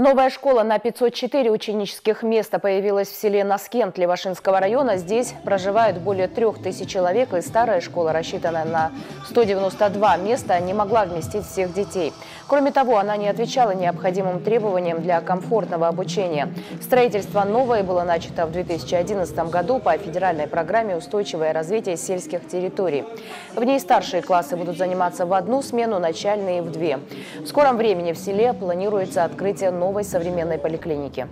Новая школа на 504 ученических места появилась в селе Наскент Левашинского района. Здесь проживают более трех тысяч человек, и старая школа, рассчитанная на 192 места, не могла вместить всех детей. Кроме того, она не отвечала необходимым требованиям для комфортного обучения. Строительство новое было начато в 2011 году по федеральной программе «Устойчивое развитие сельских территорий». В ней старшие классы будут заниматься в одну смену, начальные – в две. В скором времени в селе планируется открытие новой новой современной поликлиники.